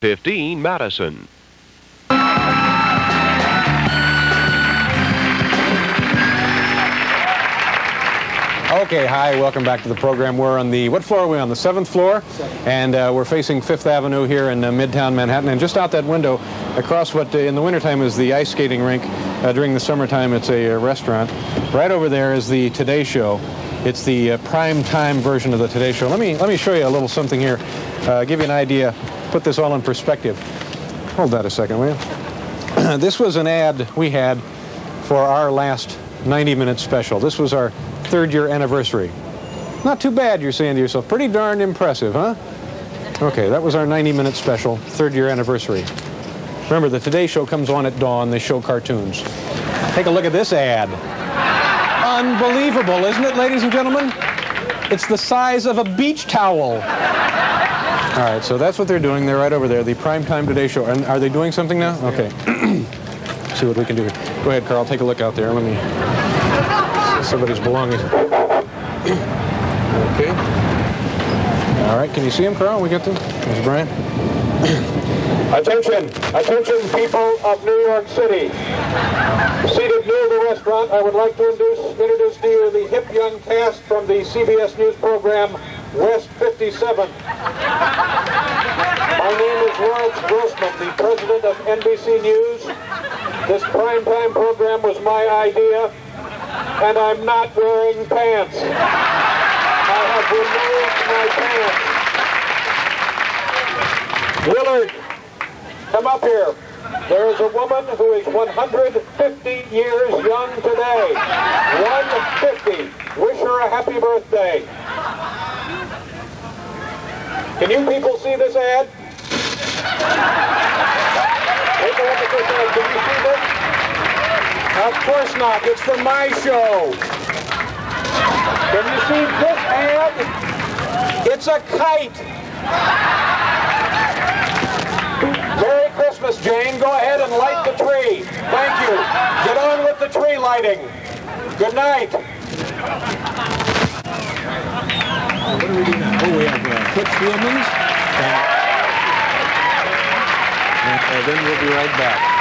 15 Madison. Okay, hi, welcome back to the program. We're on the, what floor are we on? The seventh floor? And uh, we're facing Fifth Avenue here in uh, Midtown Manhattan. And just out that window, across what uh, in the wintertime is the ice skating rink, uh, during the summertime it's a uh, restaurant. Right over there is the Today Show. It's the uh, prime time version of the Today Show. Let me, let me show you a little something here, give you an idea, put this all in perspective. Hold that a second, will you? this was an ad we had for our last 90-minute special. This was our third year anniversary. Not too bad, you're saying to yourself. Pretty darn impressive, huh? Okay, that was our 90-minute special, third year anniversary. Remember, the Today Show comes on at dawn. They show cartoons. Take a look at this ad. Unbelievable, isn't it, ladies and gentlemen? It's the size of a beach towel. All right, so that's what they're doing. They're right over there, the Primetime Today Show. And are they doing something now? Okay. See what we can do here. Go ahead, Carl. Take a look out there. Let me somebody's belongings. okay. All right, can you see him, Carl? We got them? There's Bryant. attention, attention, people of New York City. The restaurant, I would like to introduce, introduce to you the hip young cast from the CBS News program West 57. My name is Lawrence Grossman, the president of NBC News. This primetime program was my idea and I'm not wearing pants. I have removed my pants. Willard, come up here. There is a woman who is 150 years young today. 150. Wish her a happy birthday. Can you people see this ad? Take a. Can you see? Of course not. It's for my show. Can you see this ad? It's a kite. Jane. Go ahead and light the tree. Thank you. Get on with the tree lighting. Good night. What do we do now? Oh, we have uh, Toots Thielemans. And, and then we'll be right back.